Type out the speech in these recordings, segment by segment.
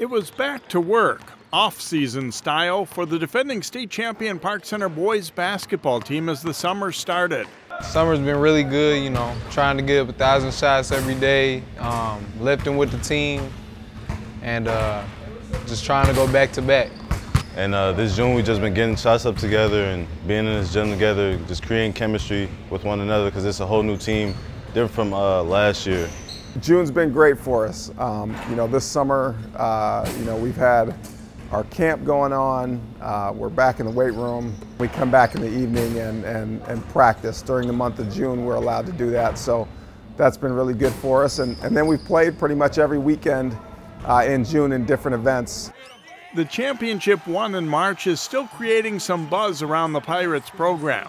It was back to work, off season style, for the defending state champion Park Center boys basketball team as the summer started. Summer's been really good, you know, trying to get up a thousand shots every day, um, lifting with the team, and uh, just trying to go back to back. And uh, this June, we've just been getting shots up together and being in this gym together, just creating chemistry with one another because it's a whole new team, different from uh, last year. June's been great for us. Um, you know, this summer, uh, you know, we've had our camp going on. Uh, we're back in the weight room. We come back in the evening and, and, and practice. During the month of June, we're allowed to do that. So that's been really good for us. And, and then we've played pretty much every weekend uh, in June in different events. The championship won in March is still creating some buzz around the Pirates program.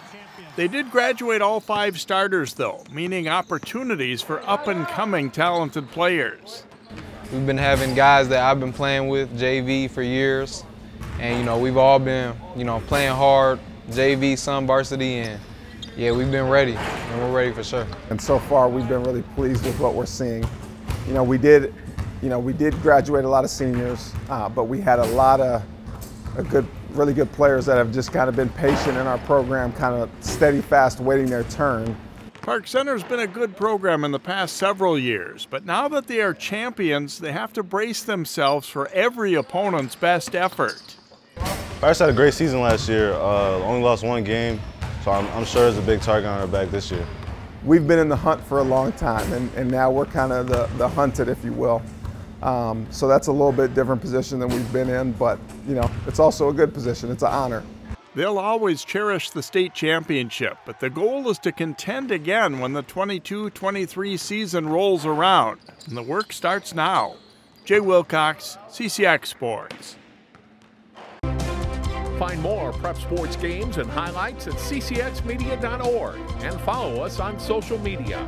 They did graduate all five starters, though, meaning opportunities for up and coming talented players. We've been having guys that I've been playing with, JV, for years. And, you know, we've all been, you know, playing hard, JV, some varsity, and yeah, we've been ready, and we're ready for sure. And so far, we've been really pleased with what we're seeing. You know, we did you know, we did graduate a lot of seniors, uh, but we had a lot of a good, really good players that have just kind of been patient in our program, kind of steady fast, waiting their turn. Park Center's been a good program in the past several years, but now that they are champions, they have to brace themselves for every opponent's best effort. Pirates had a great season last year, uh, only lost one game, so I'm, I'm sure there's a big target on our back this year. We've been in the hunt for a long time, and, and now we're kind of the, the hunted, if you will. Um, so that's a little bit different position than we've been in, but you know, it's also a good position. It's an honor. They'll always cherish the state championship, but the goal is to contend again when the 22 23 season rolls around. And the work starts now. Jay Wilcox, CCX Sports. Find more prep sports games and highlights at ccxmedia.org and follow us on social media.